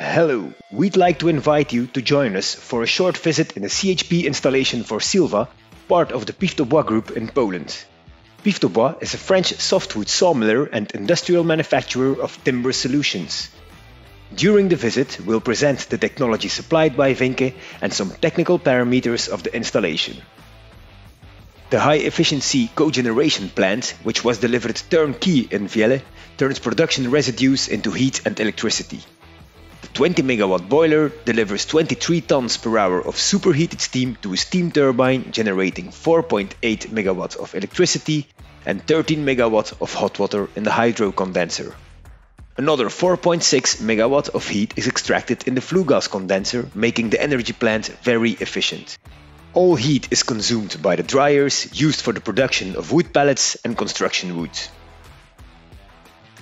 Hello, we'd like to invite you to join us for a short visit in a CHP installation for Silva, part of the Pive Group in Poland. Pive is a French softwood sawmiller and industrial manufacturer of timber solutions. During the visit, we'll present the technology supplied by Vyncke and some technical parameters of the installation. The high-efficiency cogeneration plant, which was delivered turnkey in Wiele, turns production residues into heat and electricity. The 20 megawatt boiler delivers 23 tons per hour of superheated steam to a steam turbine generating 4.8 megawatts of electricity and 13 megawatts of hot water in the hydro condenser. Another 4.6 megawatt of heat is extracted in the flue gas condenser, making the energy plant very efficient. All heat is consumed by the dryers used for the production of wood pallets and construction wood.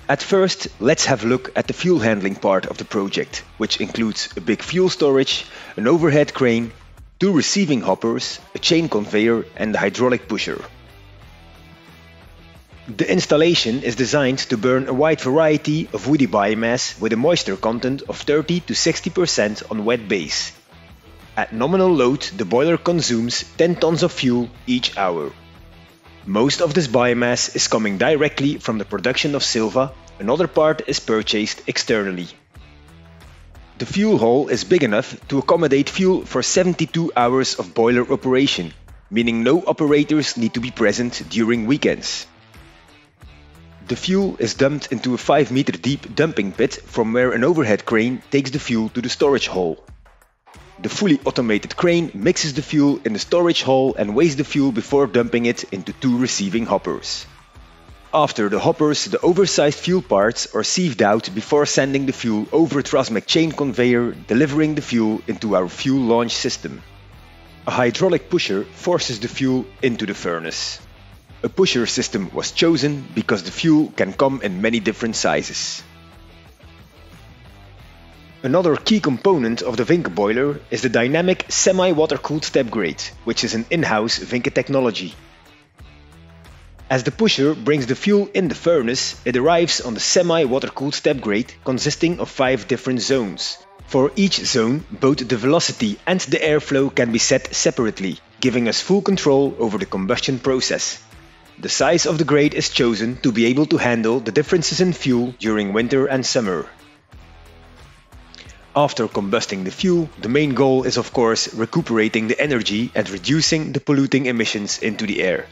At first, let's have a look at the fuel handling part of the project, which includes a big fuel storage, an overhead crane, two receiving hoppers, a chain conveyor and a hydraulic pusher. The installation is designed to burn a wide variety of woody biomass with a moisture content of 30 to 60% on wet base. At nominal load, the boiler consumes 10 tons of fuel each hour. Most of this biomass is coming directly from the production of Silva, another part is purchased externally. The fuel hall is big enough to accommodate fuel for 72 hours of boiler operation, meaning no operators need to be present during weekends. The fuel is dumped into a 5 meter deep dumping pit from where an overhead crane takes the fuel to the storage hall. The fully automated crane mixes the fuel in the storage hall and weighs the fuel before dumping it into two receiving hoppers. After the hoppers, the oversized fuel parts are sieved out before sending the fuel over a Trasmec chain conveyor, delivering the fuel into our fuel launch system. A hydraulic pusher forces the fuel into the furnace. A pusher system was chosen because the fuel can come in many different sizes. Another key component of the Vyncke boiler is the dynamic semi-water-cooled step grate, which is an in-house Vyncke technology. As the pusher brings the fuel in the furnace, it arrives on the semi-water-cooled step grate consisting of five different zones. For each zone, both the velocity and the airflow can be set separately, giving us full control over the combustion process. The size of the grate is chosen to be able to handle the differences in fuel during winter and summer. After combusting the fuel, the main goal is of course recuperating the energy and reducing the polluting emissions into the air.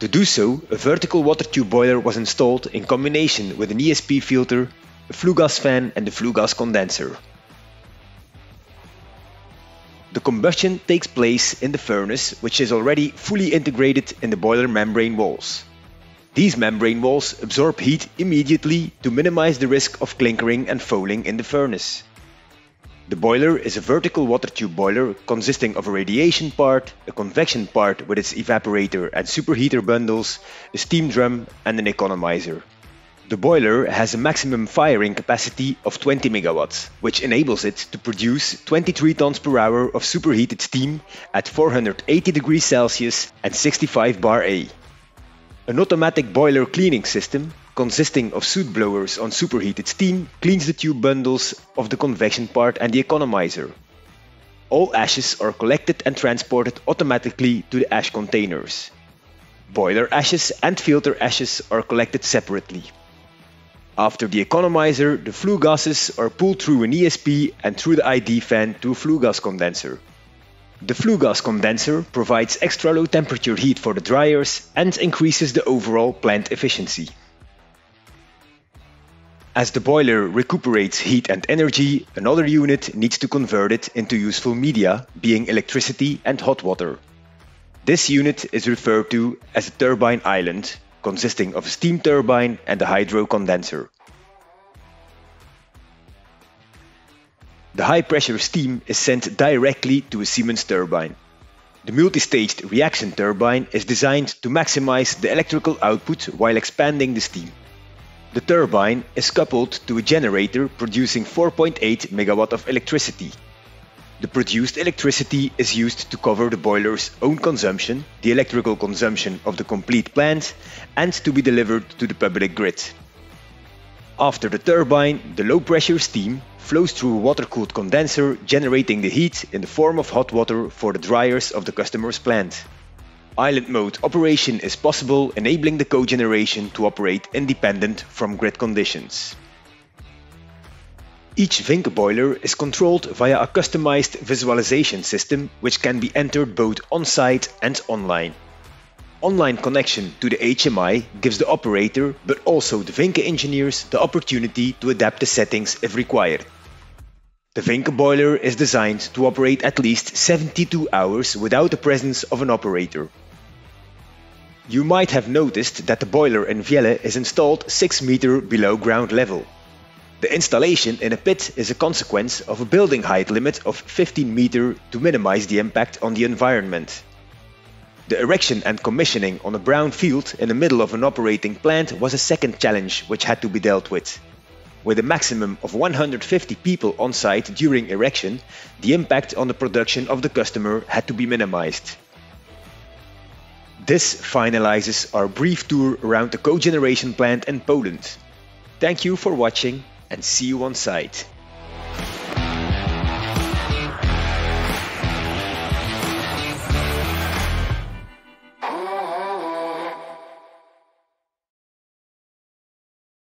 To do so, a vertical water tube boiler was installed in combination with an ESP filter, a flue gas fan and a flue gas condenser. The combustion takes place in the furnace, which is already fully integrated in the boiler membrane walls. These membrane walls absorb heat immediately to minimize the risk of clinkering and fouling in the furnace. The boiler is a vertical water tube boiler consisting of a radiation part, a convection part with its evaporator and superheater bundles, a steam drum and an economizer. The boiler has a maximum firing capacity of 20 megawatts, which enables it to produce 23 tons per hour of superheated steam at 480 degrees Celsius and 65 bar A. An automatic boiler cleaning system consisting of soot blowers on superheated steam, cleans the tube bundles of the convection part and the economizer. All ashes are collected and transported automatically to the ash containers. Boiler ashes and filter ashes are collected separately. After the economizer, the flue gases are pulled through an ESP and through the ID fan to a flue gas condenser. The flue gas condenser provides extra low temperature heat for the dryers and increases the overall plant efficiency. As the boiler recuperates heat and energy, another unit needs to convert it into useful media, being electricity and hot water. This unit is referred to as a turbine island, consisting of a steam turbine and a hydro condenser. The high pressure steam is sent directly to a Siemens turbine. The multi-staged reaction turbine is designed to maximize the electrical output while expanding the steam. The turbine is coupled to a generator producing 4.8 megawatt of electricity. The produced electricity is used to cover the boiler's own consumption, the electrical consumption of the complete plant, and to be delivered to the public grid. After the turbine, the low pressure steam flows through a water-cooled condenser generating the heat in the form of hot water for the dryers of the customer's plant. Island mode operation is possible enabling the cogeneration to operate independent from grid conditions. Each Vyncke boiler is controlled via a customized visualization system which can be entered both on-site and online. Online connection to the HMI gives the operator but also the Vyncke engineers the opportunity to adapt the settings if required. The Vyncke boiler is designed to operate at least 72 hours without the presence of an operator. You might have noticed that the boiler in Wiele is installed 6 meter below ground level. The installation in a pit is a consequence of a building height limit of 15 meter to minimize the impact on the environment. The erection and commissioning on a brown field in the middle of an operating plant was a second challenge which had to be dealt with. With a maximum of 150 people on site during erection, the impact on the production of the customer had to be minimized. This finalizes our brief tour around the cogeneration plant in Poland. Thank you for watching and see you on site.